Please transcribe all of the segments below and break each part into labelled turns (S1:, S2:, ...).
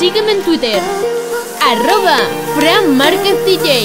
S1: Sígueme en Twitter, arroba Fran Márquez DJ.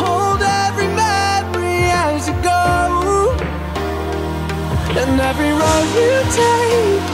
S2: Hold every memory as you go, and every road you take